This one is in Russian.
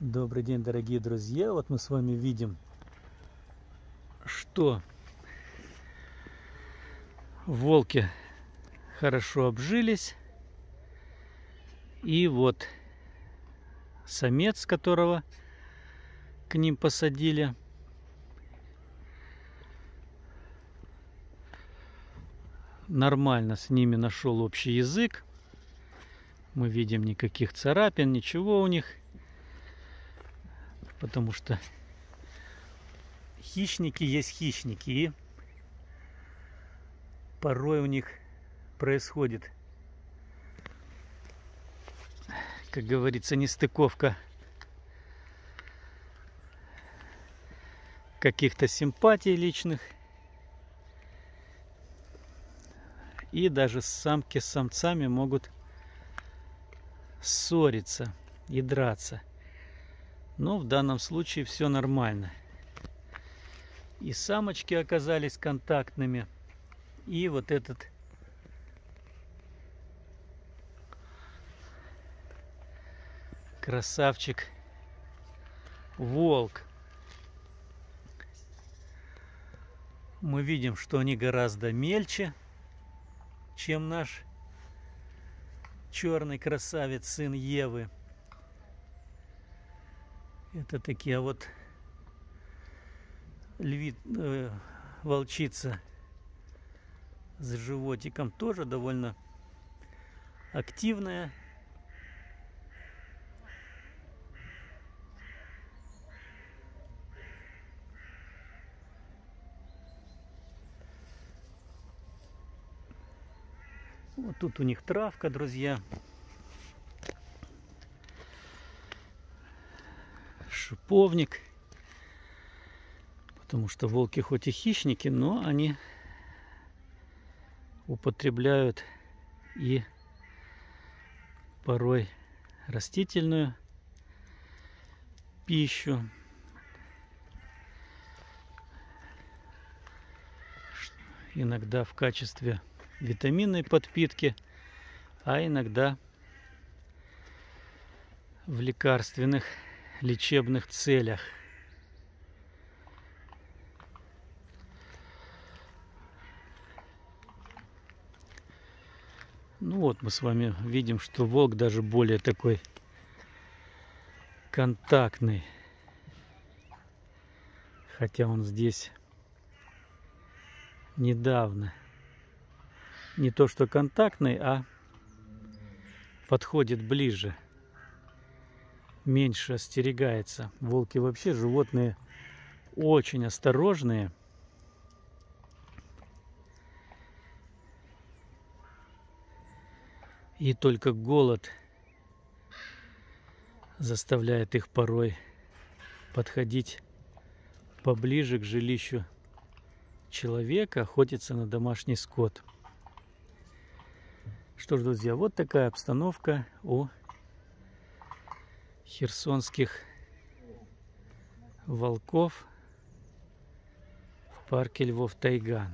Добрый день, дорогие друзья! Вот мы с вами видим, что волки хорошо обжились. И вот самец, которого к ним посадили, нормально с ними нашел общий язык. Мы видим никаких царапин, ничего у них потому что хищники есть хищники, и порой у них происходит, как говорится, нестыковка каких-то симпатий личных. И даже самки с самцами могут ссориться и драться. Но в данном случае все нормально. И самочки оказались контактными. И вот этот красавчик волк. Мы видим, что они гораздо мельче, чем наш черный красавец, сын Евы. Это такие, вот львит, э, волчица с животиком тоже довольно активная. Вот тут у них травка, друзья. Шиповник. Потому что волки хоть и хищники, но они употребляют и порой растительную пищу. Иногда в качестве витаминной подпитки, а иногда в лекарственных лечебных целях. Ну вот мы с вами видим, что волк даже более такой контактный. Хотя он здесь недавно. Не то что контактный, а подходит ближе меньше остерегается. Волки вообще животные очень осторожные. И только голод заставляет их порой подходить поближе к жилищу человека, охотиться на домашний скот. Что ж, друзья, вот такая обстановка у херсонских волков в парке Львов Тайган.